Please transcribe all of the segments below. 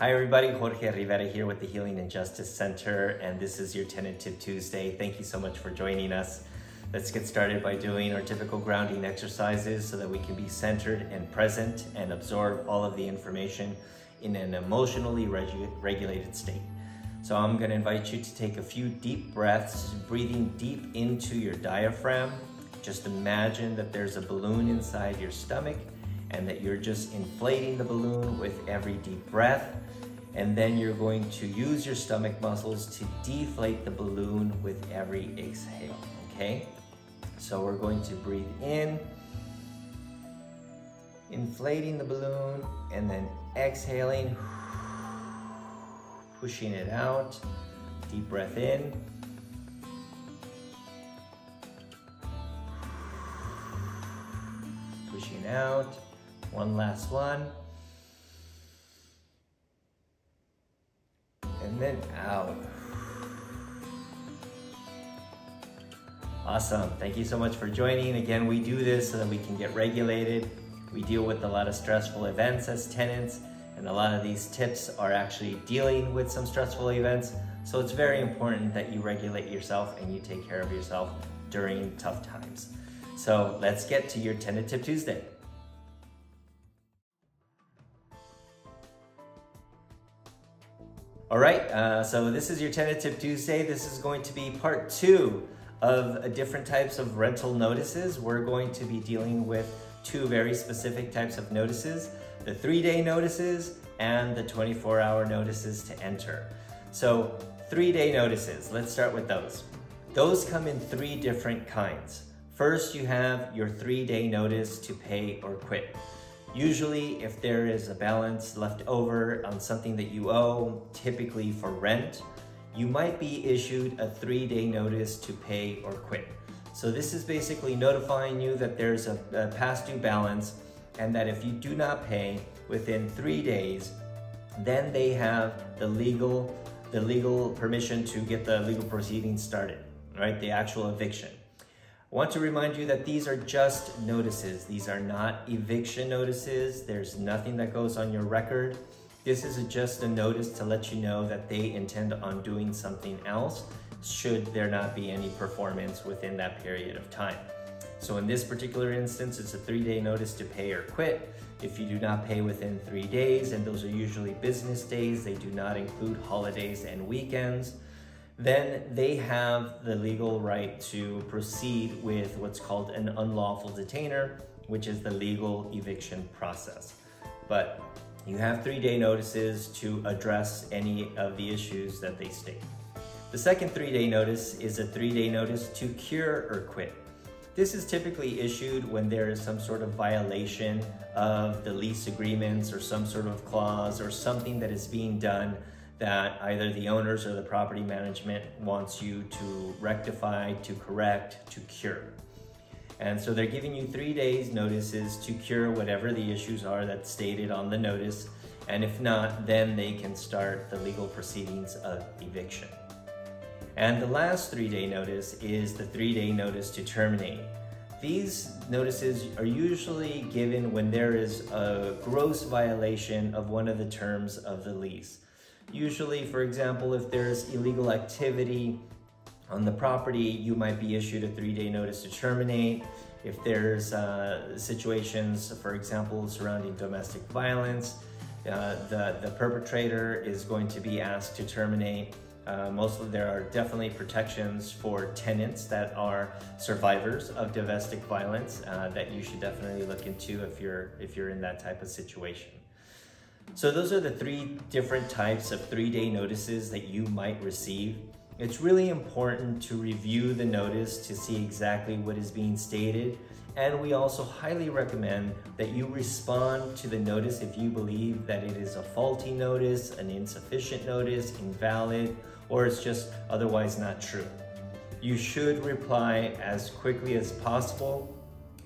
Hi everybody, Jorge Rivera here with the Healing and Justice Center, and this is your Tenant Tip Tuesday. Thank you so much for joining us. Let's get started by doing our typical grounding exercises so that we can be centered and present and absorb all of the information in an emotionally regu regulated state. So I'm gonna invite you to take a few deep breaths, breathing deep into your diaphragm. Just imagine that there's a balloon inside your stomach and that you're just inflating the balloon with every deep breath. And then you're going to use your stomach muscles to deflate the balloon with every exhale, okay? So we're going to breathe in, inflating the balloon, and then exhaling, pushing it out. Deep breath in. Pushing out. One last one. And then out. Awesome. Thank you so much for joining. Again, we do this so that we can get regulated. We deal with a lot of stressful events as tenants, and a lot of these tips are actually dealing with some stressful events. So it's very important that you regulate yourself and you take care of yourself during tough times. So let's get to your Tenant Tip Tuesday. All right, uh, so this is your Tenant Tip Tuesday. This is going to be part two of different types of rental notices. We're going to be dealing with two very specific types of notices, the three-day notices and the 24-hour notices to enter. So three-day notices, let's start with those. Those come in three different kinds. First, you have your three-day notice to pay or quit. Usually, if there is a balance left over on something that you owe, typically for rent, you might be issued a three-day notice to pay or quit. So this is basically notifying you that there's a, a past due balance and that if you do not pay within three days, then they have the legal, the legal permission to get the legal proceedings started, right? The actual eviction. I want to remind you that these are just notices. These are not eviction notices. There's nothing that goes on your record. This is just a notice to let you know that they intend on doing something else should there not be any performance within that period of time. So in this particular instance, it's a three-day notice to pay or quit. If you do not pay within three days, and those are usually business days, they do not include holidays and weekends, then they have the legal right to proceed with what's called an unlawful detainer, which is the legal eviction process. But you have three day notices to address any of the issues that they state. The second three day notice is a three day notice to cure or quit. This is typically issued when there is some sort of violation of the lease agreements or some sort of clause or something that is being done that either the owners or the property management wants you to rectify, to correct, to cure. And so they're giving you three days notices to cure whatever the issues are that's stated on the notice. And if not, then they can start the legal proceedings of eviction. And the last three day notice is the three day notice to terminate. These notices are usually given when there is a gross violation of one of the terms of the lease. Usually, for example, if there's illegal activity on the property, you might be issued a three-day notice to terminate. If there's uh, situations, for example, surrounding domestic violence, uh, the, the perpetrator is going to be asked to terminate. Uh, mostly there are definitely protections for tenants that are survivors of domestic violence uh, that you should definitely look into if you're if you're in that type of situation. So those are the three different types of three-day notices that you might receive. It's really important to review the notice to see exactly what is being stated. And we also highly recommend that you respond to the notice if you believe that it is a faulty notice, an insufficient notice, invalid, or it's just otherwise not true. You should reply as quickly as possible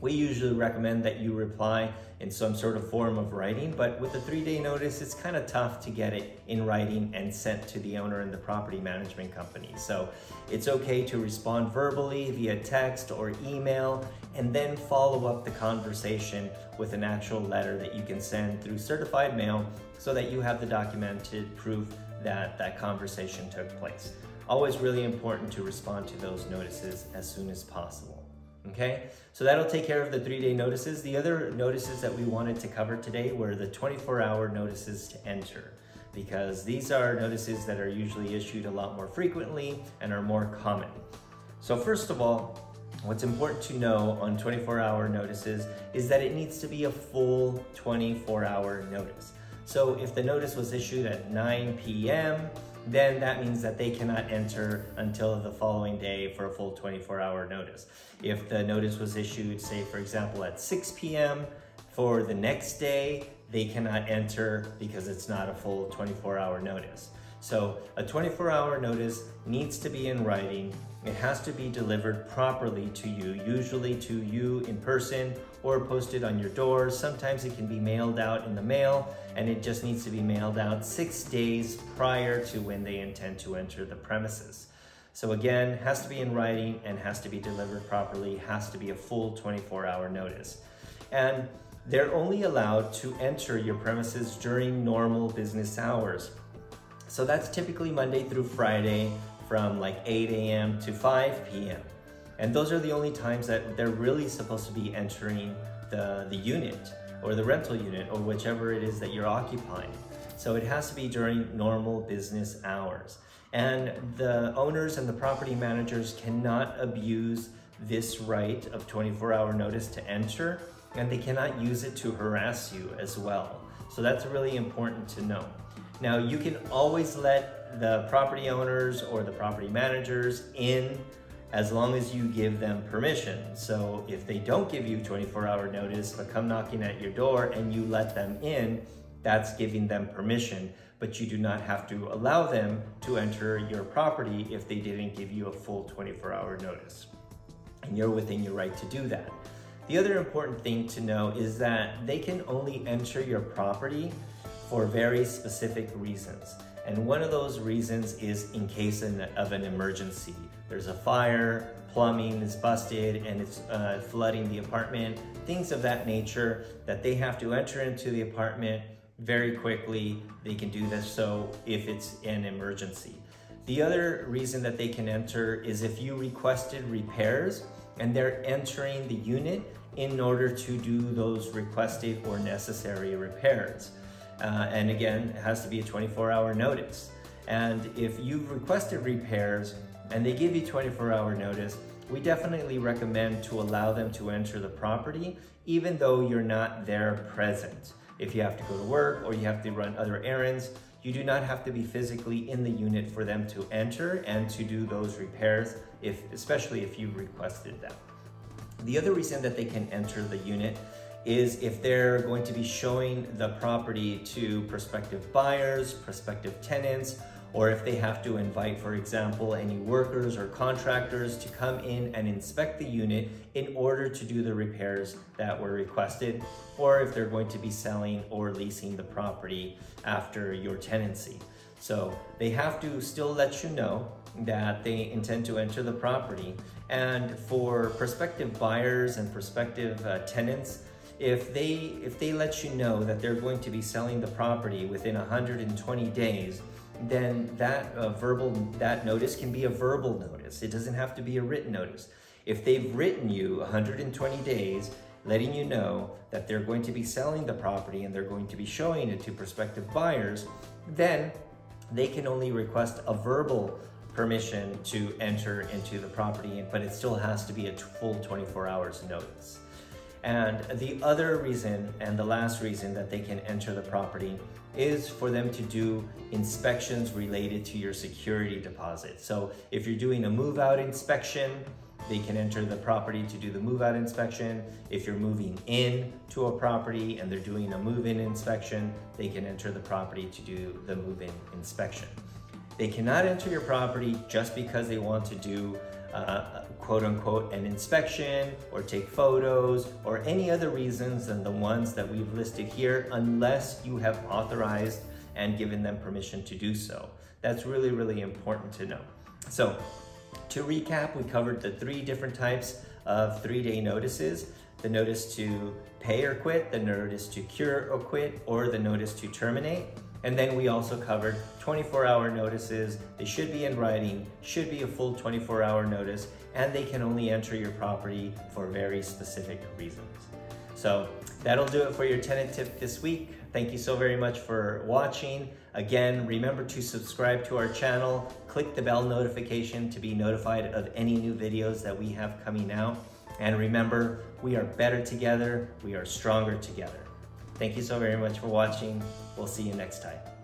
we usually recommend that you reply in some sort of form of writing, but with a three day notice, it's kind of tough to get it in writing and sent to the owner and the property management company. So it's okay to respond verbally via text or email and then follow up the conversation with an actual letter that you can send through certified mail so that you have the documented proof that that conversation took place. Always really important to respond to those notices as soon as possible okay? So that'll take care of the three day notices. The other notices that we wanted to cover today were the 24 hour notices to enter because these are notices that are usually issued a lot more frequently and are more common. So first of all, what's important to know on 24 hour notices is that it needs to be a full 24 hour notice. So if the notice was issued at 9 p.m., then that means that they cannot enter until the following day for a full 24 hour notice. If the notice was issued, say for example at 6 p.m. for the next day, they cannot enter because it's not a full 24 hour notice. So a 24 hour notice needs to be in writing. It has to be delivered properly to you, usually to you in person or posted on your doors. Sometimes it can be mailed out in the mail and it just needs to be mailed out six days prior to when they intend to enter the premises. So again, has to be in writing and has to be delivered properly, has to be a full 24 hour notice. And they're only allowed to enter your premises during normal business hours. So that's typically Monday through Friday from like 8 a.m. to 5 p.m. And those are the only times that they're really supposed to be entering the, the unit or the rental unit or whichever it is that you're occupying. So it has to be during normal business hours. And the owners and the property managers cannot abuse this right of 24 hour notice to enter and they cannot use it to harass you as well. So that's really important to know. Now you can always let the property owners or the property managers in as long as you give them permission. So if they don't give you 24 hour notice but come knocking at your door and you let them in, that's giving them permission, but you do not have to allow them to enter your property if they didn't give you a full 24 hour notice. And you're within your right to do that. The other important thing to know is that they can only enter your property for very specific reasons. And one of those reasons is in case of an emergency. There's a fire, plumbing is busted, and it's uh, flooding the apartment, things of that nature that they have to enter into the apartment very quickly. They can do this so if it's an emergency. The other reason that they can enter is if you requested repairs and they're entering the unit in order to do those requested or necessary repairs. Uh, and again, it has to be a 24 hour notice. And if you've requested repairs and they give you 24 hour notice, we definitely recommend to allow them to enter the property even though you're not there present. If you have to go to work or you have to run other errands, you do not have to be physically in the unit for them to enter and to do those repairs, if, especially if you requested them. The other reason that they can enter the unit is if they're going to be showing the property to prospective buyers, prospective tenants, or if they have to invite, for example, any workers or contractors to come in and inspect the unit in order to do the repairs that were requested, or if they're going to be selling or leasing the property after your tenancy. So they have to still let you know that they intend to enter the property. And for prospective buyers and prospective uh, tenants, if they if they let you know that they're going to be selling the property within 120 days, then that uh, verbal that notice can be a verbal notice. It doesn't have to be a written notice. If they've written you 120 days letting you know that they're going to be selling the property and they're going to be showing it to prospective buyers, then they can only request a verbal permission to enter into the property, but it still has to be a full 24 hours notice. And the other reason, and the last reason that they can enter the property is for them to do inspections related to your security deposit. So if you're doing a move out inspection, they can enter the property to do the move out inspection. If you're moving in to a property and they're doing a move in inspection, they can enter the property to do the move in inspection. They cannot enter your property just because they want to do uh, quote unquote an inspection or take photos or any other reasons than the ones that we've listed here unless you have authorized and given them permission to do so. That's really, really important to know. So to recap, we covered the three different types of three-day notices, the notice to pay or quit, the notice to cure or quit, or the notice to terminate. And then we also covered 24 hour notices. They should be in writing, should be a full 24 hour notice, and they can only enter your property for very specific reasons. So that'll do it for your tenant tip this week. Thank you so very much for watching. Again, remember to subscribe to our channel, click the bell notification to be notified of any new videos that we have coming out. And remember, we are better together, we are stronger together. Thank you so very much for watching. We'll see you next time.